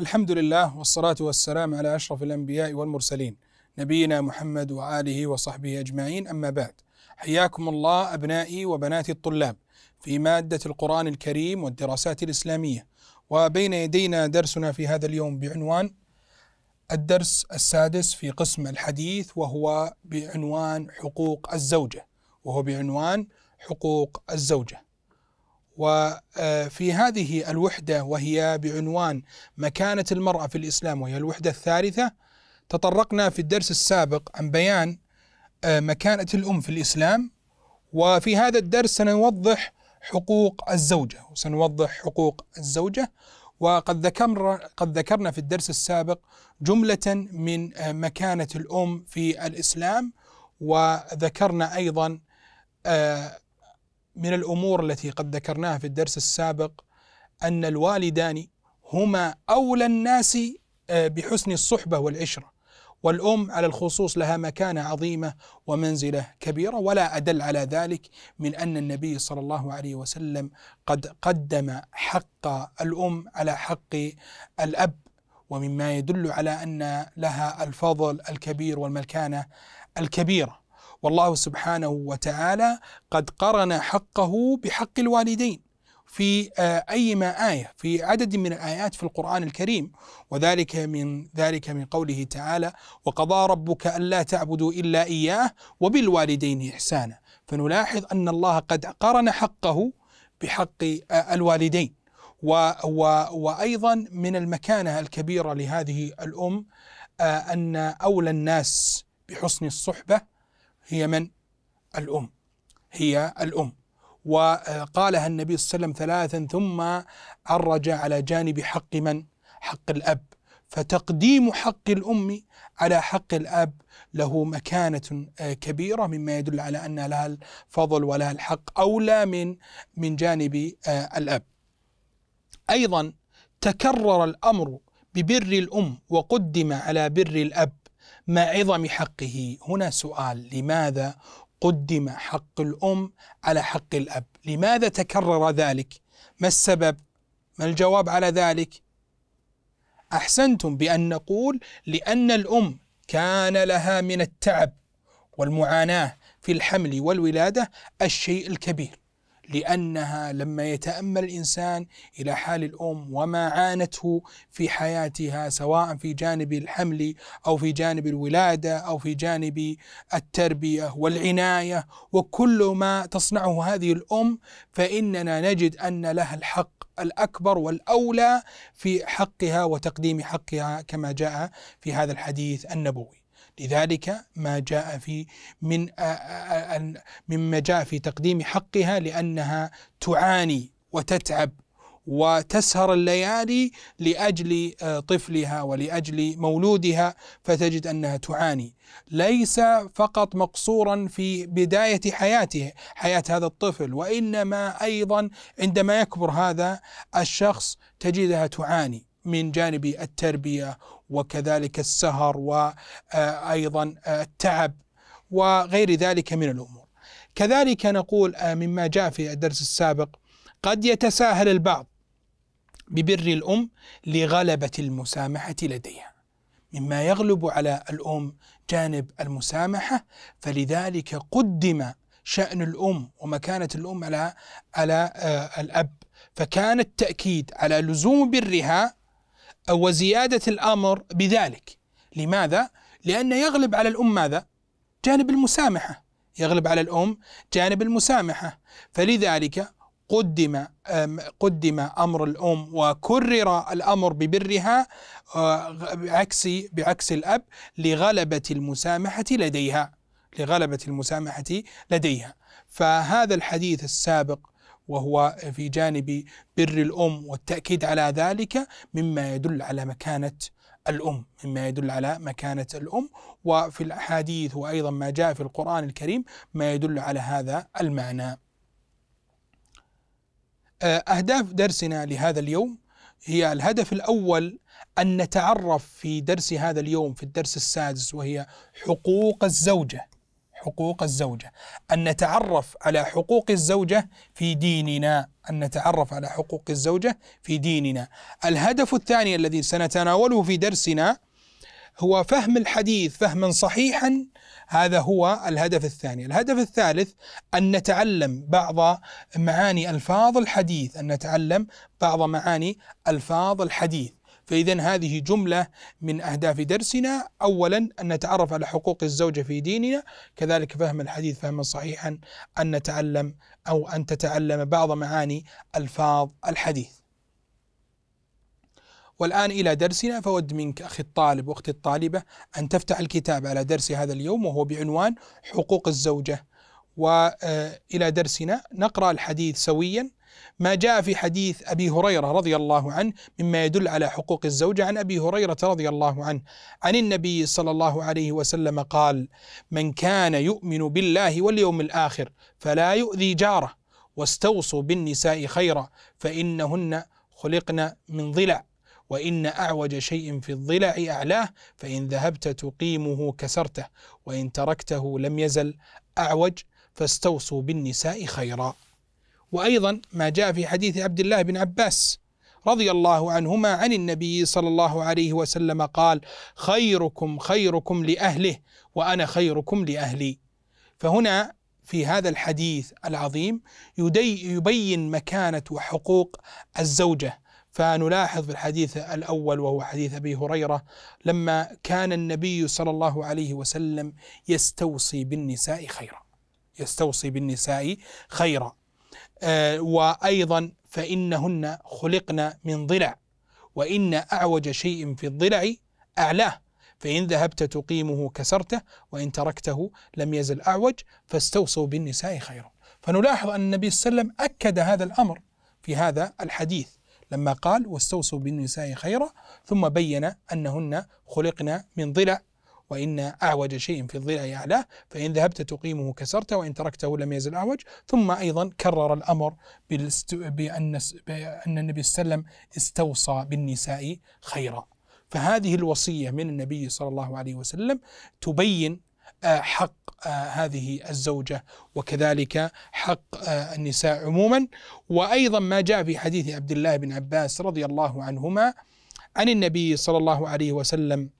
الحمد لله والصلاة والسلام على أشرف الأنبياء والمرسلين نبينا محمد وآله وصحبه أجمعين أما بعد. حياكم الله أبنائي وبناتي الطلاب في مادة القرآن الكريم والدراسات الإسلامية وبين يدينا درسنا في هذا اليوم بعنوان الدرس السادس في قسم الحديث وهو بعنوان حقوق الزوجة وهو بعنوان حقوق الزوجة. وفي هذه الوحدة وهي بعنوان مكانة المرأة في الإسلام وهي الوحدة الثالثة تطرقنا في الدرس السابق عن بيان آه، مكانة الأم في الإسلام وفي هذا الدرس سنوضح حقوق الزوجة وسنوضح حقوق الزوجة وقد ذكرنا قد ذكرنا في الدرس السابق جملة من آه، مكانة الأم في الإسلام وذكرنا أيضا آه، من الأمور التي قد ذكرناها في الدرس السابق أن الوالدان هما أولى الناس آه، بحسن الصحبة والعشرة. والأم على الخصوص لها مكانة عظيمة ومنزلة كبيرة ولا أدل على ذلك من أن النبي صلى الله عليه وسلم قد قدم حق الأم على حق الأب. ومما يدل على أن لها الفضل الكبير والمكانة الكبيرة. والله سبحانه وتعالى قد قرن حقه بحق الوالدين في آه، أيما آية في عدد من الآيات في القرآن الكريم. وذلك من ذلك من قوله تعالى وقضى ربك ألا تعبدوا إلا إياه وبالوالدين إحسانا. فنلاحظ أن الله قد قرن حقه بحق آه، الوالدين. و و وأيضا من المكانة الكبيرة لهذه الأم آه، أن أولى الناس بحسن الصحبة هي من؟ الأم. هي الأم. وقالها النبي صلى الله عليه وسلم ثلاثا ثم عرج على جانب حق من؟ حق الأب. فتقديم حق الأم على حق الأب له مكانة كبيرة مما يدل على أن لها الفضل ولها الحق أولى من من جانب الأب. أيضا تكرر الأمر ببر الأم وقدم على بر الأب. مع عظم حقه؟ هنا سؤال لماذا قدم حق الأم على حق الأب؟ لماذا تكرر ذلك؟ ما السبب؟ ما الجواب على ذلك؟ أحسنتم بأن نقول لأن الأم كان لها من التعب والمعاناة في الحمل والولادة الشيء الكبير. لأنها لما يتأمل الإنسان إلى حال الأم وما عانته في حياتها سواء في جانب الحمل أو في جانب الولادة أو في جانب التربية والعناية وكل ما تصنعه هذه الأم فإننا نجد أن لها الحق الأكبر والأولى في حقها وتقديم حقها كما جاء في هذا الحديث النبوي. لذلك ما جاء في من مما جاء في تقديم حقها لأنها تعاني وتتعب وتسهر الليالي لأجل طفلها ولأجل مولودها فتجد أنها تعاني. ليس فقط مقصورا في بداية حياته حياة هذا الطفل وإنما أيضا عندما يكبر هذا الشخص تجدها تعاني من جانب التربية وكذلك السهر وأيضا التعب وغير ذلك من الأمور. كذلك نقول مما جاء في الدرس السابق قد يتساهل البعض ببر الأم لغلبة المسامحة لديها. مما يغلب على الأم جانب المسامحة فلذلك قدم شأن الأم ومكانة الأم على على الأب فكان التأكيد على لزوم برها وزيادة الأمر بذلك لماذا؟ لأن يغلب على الأم ماذا؟ جانب المسامحة يغلب على الأم جانب المسامحة فلذلك قدم قدم أمر الأم وكرر الأمر ببرها بعكس بعكس الأب لغلبة المسامحة لديها لغلبة المسامحة لديها فهذا الحديث السابق وهو في جانب بر الأم والتأكيد على ذلك مما يدل على مكانة الأم مما يدل على مكانة الأم. وفي الأحاديث وأيضا ما جاء في القرآن الكريم ما يدل على هذا المعنى. آه، أهداف درسنا لهذا اليوم هي الهدف الأول أن نتعرف في درس هذا اليوم في الدرس السادس وهي حقوق الزوجة. حقوق الزوجة أن نتعرف على حقوق الزوجة في ديننا أن نتعرف على حقوق الزوجة في ديننا. الهدف الثاني الذي سنتناوله في درسنا هو فهم الحديث فهما صحيحا هذا هو الهدف الثاني. الهدف الثالث أن نتعلم بعض معاني ألفاظ الحديث أن نتعلم بعض معاني ألفاظ الحديث. فإذا هذه جملة من أهداف درسنا. أولا أن نتعرف على حقوق الزوجة في ديننا كذلك فهم الحديث فهما صحيحا أن نتعلم أو أن تتعلم بعض معاني ألفاظ الحديث. والآن إلى درسنا. فود منك أخي الطالب وأختي الطالبة أن تفتح الكتاب على درس هذا اليوم وهو بعنوان حقوق الزوجة. وإلى درسنا. نقرأ الحديث سويا. ما جاء في حديث أبي هريرة رضي الله عنه مما يدل على حقوق الزوجه عن أبي هريرة رضي الله عنه. عن النبي صلى الله عليه وسلم قال: من كان يؤمن بالله واليوم الآخر فلا يؤذي جاره واستوصوا بالنساء خيرا فإنهن خلقن من ضلع وإن أعوج شيء في الضلع أعلاه فإن ذهبت تقيمه كسرته وإن تركته لم يزل أعوج فاستوصوا بالنساء خيرا. وأيضا ما جاء في حديث عبد الله بن عباس رضي الله عنهما عن النبي صلى الله عليه وسلم قال: خيركم خيركم لأهله وأنا خيركم لأهلي. فهنا في هذا الحديث العظيم يبين مكانة وحقوق الزوجة فنلاحظ في الحديث الأول وهو حديث أبي هريرة لما كان النبي صلى الله عليه وسلم يستوصي بالنساء خيرا. يستوصي بالنساء خيرا. آه، وأيضا فإنهن خلقن من ضلع وإن أعوج شيء في الضلع أعلاه فإن ذهبت تقيمه كسرته وإن تركته لم يزل أعوج فاستوصوا بالنساء خيرا. فنلاحظ أن النبي صلى الله عليه وسلم أكد هذا الأمر في هذا الحديث لما قال واستوصوا بالنساء خيرا ثم بين أنهن خلقن من ضلع وإن أعوج شيء في الضلع أعلاه فإن ذهبت تقيمه كسرته وإن تركته لم يزل أعوج. ثم أيضا كرر الأمر بأن أن النبي صلى الله عليه وسلم استوصى بالنساء خيرا. فهذه الوصية من النبي صلى الله عليه وسلم تبين آه، حق آه، هذه الزوجة وكذلك حق آه، النساء عموما. وأيضا ما جاء في حديث عبد الله بن عباس رضي الله عنهما عن النبي صلى الله عليه وسلم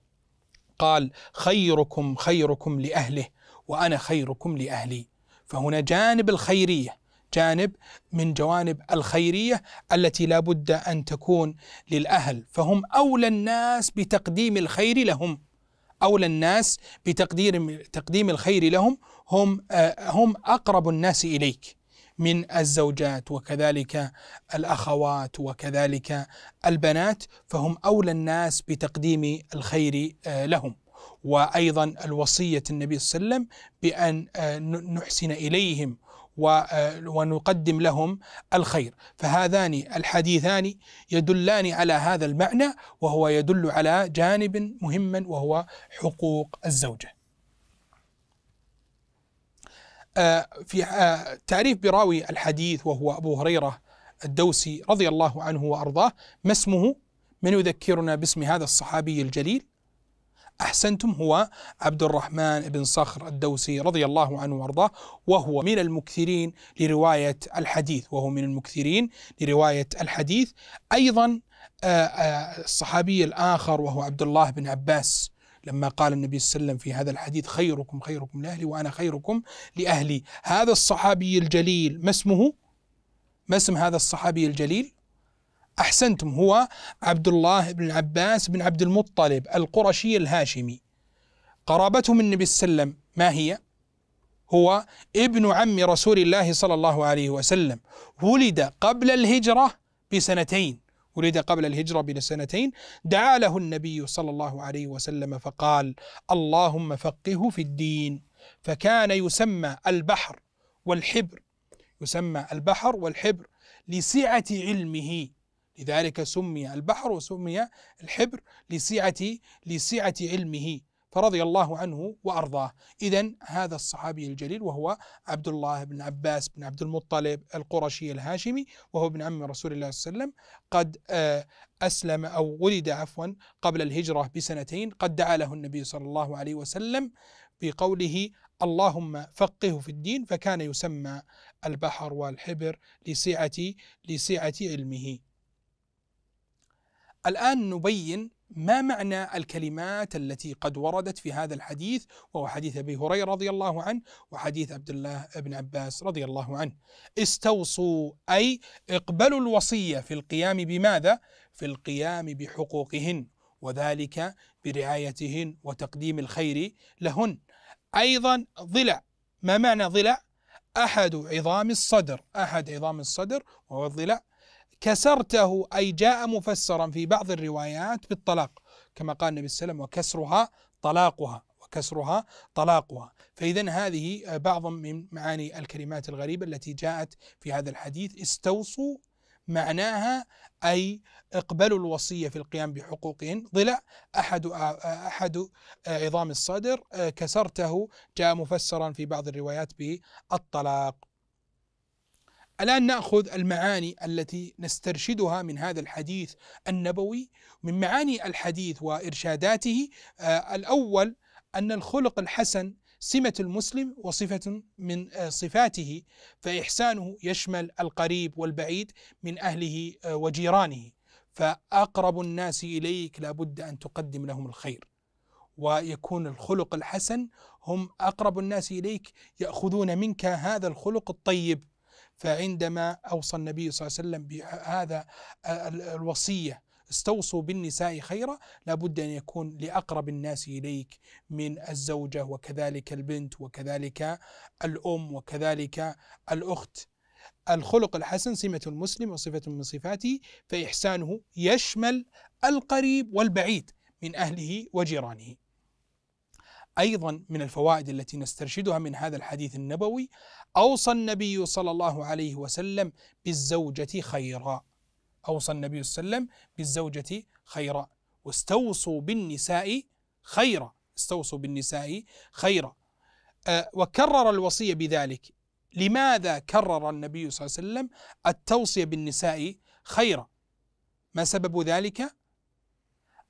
قال خيركم خيركم لأهله وأنا خيركم لأهلي. فهنا جانب الخيرية جانب من جوانب الخيرية التي لا بد أن تكون للأهل. فهم أولى الناس بتقديم الخير لهم. أولى الناس بتقدير تقديم الخير لهم هم آه، هم أقرب الناس إليك. من الزوجات وكذلك الأخوات وكذلك البنات فهم أولى الناس بتقديم الخير آه، لهم. وأيضا الوصية النبي صلى الله عليه وسلم بأن آه، نحسن إليهم آه، ونقدم لهم الخير. فهذان الحديثان يدلان على هذا المعنى وهو يدل على جانب مهما وهو حقوق الزوجة. في آه، تعريف براوي الحديث وهو أبو هريرة الدوسي رضي الله عنه وأرضاه ما اسمه؟ من يذكرنا باسم هذا الصحابي الجليل؟ أحسنتم هو عبد الرحمن بن صخر الدوسي رضي الله عنه وأرضاه وهو من المكثرين لرواية الحديث وهو من المكثرين لرواية الحديث. أيضا آه، الصحابي الآخر وهو عبد الله بن عباس لما قال النبي صلى الله عليه وسلم في هذا الحديث خيركم خيركم لأهلي وأنا خيركم لأهلي. هذا الصحابي الجليل ما اسمه؟ ما اسم هذا الصحابي الجليل؟ أحسنتم هو عبد الله بن عباس بن عبد المطلب القرشي الهاشمي. قرابته من النبي صلى الله عليه وسلم ما هي؟ هو ابن عم رسول الله صلى الله عليه وسلم. ولد قبل الهجرة بسنتين. ولد قبل الهجرة بسنتين دعا له النبي صلى الله عليه وسلم فقال اللهم فقهه في الدين فكان يسمى البحر والحبر يسمى البحر والحبر لسعة علمه. لذلك سمي البحر وسمي الحبر لسعة لسعة علمه. فرضي الله عنه وأرضاه. اذا هذا الصحابي الجليل وهو عبد الله بن عباس بن عبد المطلب القرشي الهاشمي وهو ابن عم رسول الله صلى الله عليه وسلم. قد آه، أسلم أو ولد عفوا قبل الهجرة بسنتين. قد دعا له النبي صلى الله عليه وسلم بقوله اللهم فقهه في الدين فكان يسمى البحر والحبر لسعة لسعة علمه. الآن نبين ما معنى الكلمات التي قد وردت في هذا الحديث وهو حديث أبي هريرة رضي الله عنه وحديث عبد الله بن عباس رضي الله عنه. استوصوا أي اقبلوا الوصية في القيام بماذا؟ في القيام بحقوقهن وذلك برعايتهن وتقديم الخير لهن. أيضا ضلع ما معنى ضلع؟ أحد عظام الصدر، أحد عظام الصدر وهو الضلع كسرته أي جاء مفسرا في بعض الروايات بالطلاق كما قال النبي صلى الله عليه وسلم وكسرها طلاقها وكسرها طلاقها. فإذا هذه بعض من معاني الكلمات الغريبة التي جاءت في هذا الحديث. استوصوا معناها أي اقبلوا الوصية في القيام بحقوقهن ضلع أحد أحد عظام الصدر كسرته جاء مفسرا في بعض الروايات بالطلاق. الآن نأخذ المعاني التي نسترشدها من هذا الحديث النبوي من معاني الحديث وإرشاداته. آه الأول أن الخلق الحسن سمة المسلم وصفة من آه صفاته فإحسانه يشمل القريب والبعيد من أهله آه وجيرانه. فأقرب الناس إليك لابد أن تقدم لهم الخير. ويكون الخلق الحسن هم أقرب الناس إليك يأخذون منك هذا الخلق الطيب. فعندما أوصى النبي صلى الله عليه وسلم بهذا الوصية استوصوا بالنساء خيرا لابد أن يكون لأقرب الناس إليك من الزوجة وكذلك البنت وكذلك الأم وكذلك الأخت. الخلق الحسن سمة المسلم وصفة من صفاته فإحسانه يشمل القريب والبعيد من أهله وجيرانه. أيضا من الفوائد التي نسترشدها من هذا الحديث النبوي أوصى النبي صلى الله عليه وسلم بالزوجة خيرا. أوصى النبي صلى الله عليه وسلم بالزوجة خيرا. واستوصوا بالنساء خيرا. استوصوا بالنساء خيرا. أه وكرر الوصية بذلك. لماذا كرر النبي صلى الله عليه وسلم التوصية بالنساء خيرا؟ ما سبب ذلك؟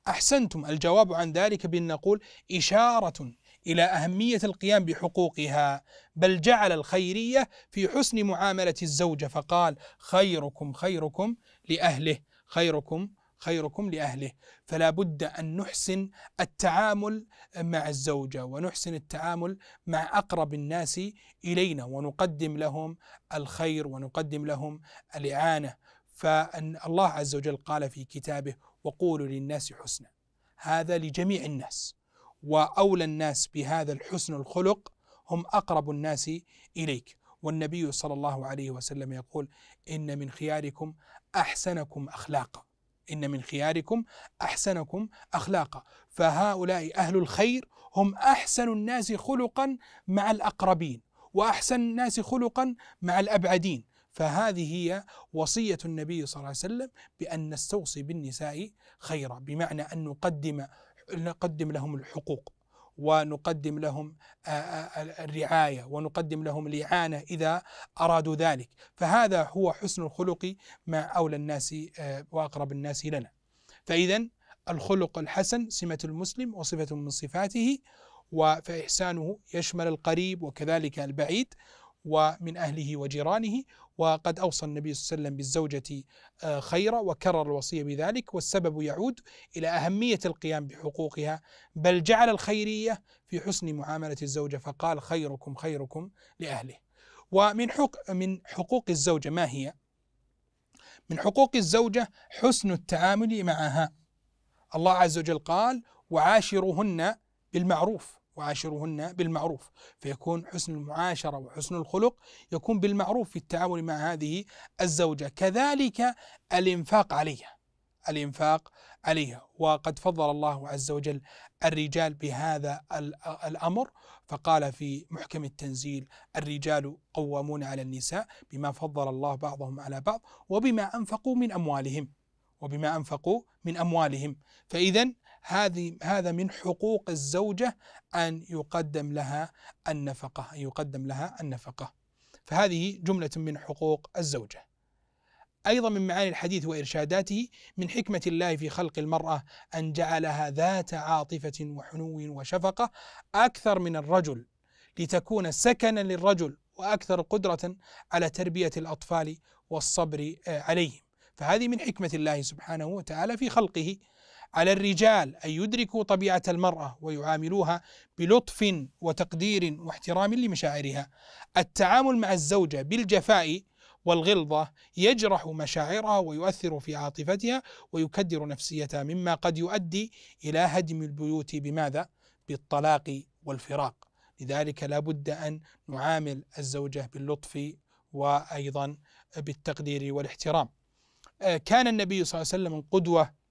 أحسنتم الجواب عن ذلك بأن نقول إشارة إلى أهمية القيام بحقوقها بل جعل الخيرية في حسن معاملة الزوجة فقال خيركم خيركم لأهله خيركم خيركم لأهله. فلا بد أن نحسن التعامل مع الزوجة ونحسن التعامل مع أقرب الناس إلينا ونقدم لهم الخير ونقدم لهم الإعانة. فأن الله عز وجل قال في كتابه وقولوا للناس حسنا. هذا لجميع الناس. وأولى الناس بهذا الحسن الخلق هم أقرب الناس إليك. والنبي صلى الله عليه وسلم يقول إن من خياركم أحسنكم أخلاقا. إن من خياركم أحسنكم أخلاقا. فهؤلاء أهل الخير هم أحسن الناس خلقا مع الأقربين وأحسن الناس خلقا مع الأبعدين. فهذه هي وصية النبي صلى الله عليه وسلم بأن نستوصي بالنساء خيرا بمعنى أن نقدم نقدم لهم الحقوق ونقدم لهم الرعاية ونقدم لهم الإعانة إذا أرادوا ذلك. فهذا هو حسن الخلق مع أولى الناس وأقرب الناس لنا. فإذا الخلق الحسن سمة المسلم وصفة من صفاته فإحسانه يشمل القريب وكذلك البعيد ومن أهله وجيرانه وقد أوصى النبي صلى الله عليه وسلم بالزوجة آه، خيرا وكرر الوصية بذلك والسبب يعود إلى أهمية القيام بحقوقها بل جعل الخيرية في حسن معاملة الزوجة فقال خيركم خيركم لأهله. ومن حق من حقوق الزوجة ما هي؟ من حقوق الزوجة حسن التعامل معها. الله عز وجل قال وعاشرهن بالمعروف وعاشرهن بالمعروف فيكون حسن المعاشرة وحسن الخلق يكون بالمعروف في التعامل مع هذه الزوجة. كذلك الإنفاق عليها الإنفاق عليها. وقد فضل الله عز وجل الرجال بهذا الأمر فقال في محكم التنزيل الرجال قوامون على النساء بما فضل الله بعضهم على بعض وبما أنفقوا من أموالهم وبما أنفقوا من أموالهم. فإذا هذه هذا من حقوق الزوجة أن يقدم لها النفقة أن يقدم لها النفقة. فهذه جملة من حقوق الزوجة. أيضا من معاني الحديث وإرشاداته من حكمة الله في خلق المرأة أن جعلها ذات عاطفة وحنو وشفقة أكثر من الرجل لتكون سكنا للرجل وأكثر قدرة على تربية الأطفال والصبر آه، عليهم. فهذه من حكمة الله سبحانه وتعالى في خلقه على الرجال أن يدركوا طبيعة المرأة ويعاملوها بلطف وتقدير واحترام لمشاعرها. التعامل مع الزوجة بالجفاء والغلظة يجرح مشاعرها ويؤثر في عاطفتها ويكدر نفسيتها مما قد يؤدي إلى هدم البيوت. بماذا؟ بالطلاق والفراق. لذلك لا بد أن نعامل الزوجة باللطف وأيضا بالتقدير والإحترام. آه، كان النبي صلى الله عليه وسلم قدوة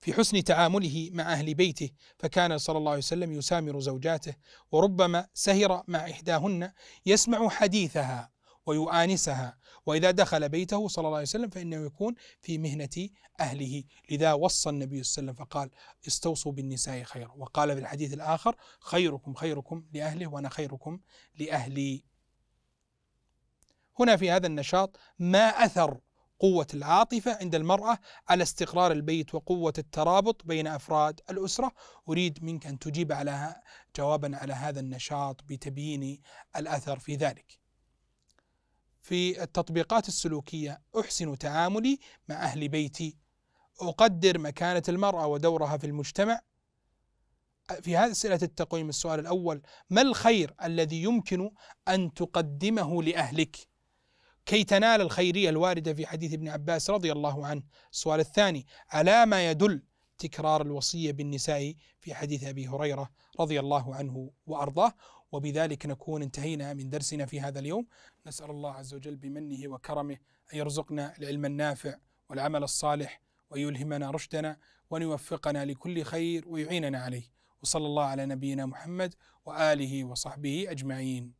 في حسن تعامله مع أهل بيته فكان صلى الله عليه وسلم يسامر زوجاته وربما سهر مع إحداهن يسمع حديثها ويؤانسها وإذا دخل بيته صلى الله عليه وسلم فإنه يكون في مهنة أهله. لذا وصى النبي صلى الله عليه وسلم فقال استوصوا بالنساء خيرا. وقال في الحديث الآخر خيركم خيركم لأهله وأنا خيركم لأهلي. هنا في هذا النشاط ما أثر قوة العاطفة عند المرأة على استقرار البيت وقوة الترابط بين أفراد الأسرة. أريد منك أن تجيب على جوابا على هذا النشاط بتبيين الأثر في ذلك. في التطبيقات السلوكية أحسن تعاملي مع أهل بيتي. أقدر مكانة المرأة ودورها في المجتمع. في هذه أسئلة التقويم السؤال الأول ما الخير الذي يمكن أن تقدمه لأهلك؟ كي تنال الخيرية الواردة في حديث ابن عباس رضي الله عنه. السؤال الثاني على ما يدل تكرار الوصية بالنساء في حديث أبي هريرة رضي الله عنه وأرضاه؟ وبذلك نكون انتهينا من درسنا في هذا اليوم. نسأل الله عز وجل بمنه وكرمه أن يرزقنا العلم النافع والعمل الصالح ويلهمنا رشدنا وأن يوفقنا لكل خير ويعيننا عليه. وصلى الله على نبينا محمد وآله وصحبه أجمعين.